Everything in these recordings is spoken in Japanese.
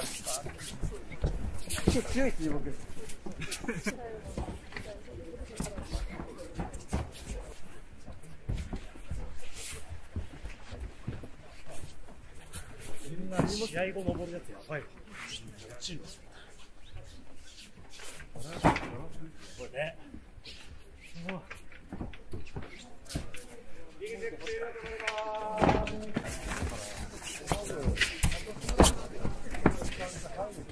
結構強いっすね、僕。みんな試合後登るやつやばい。落ちる。これね。すごい。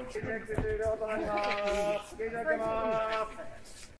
いただきます。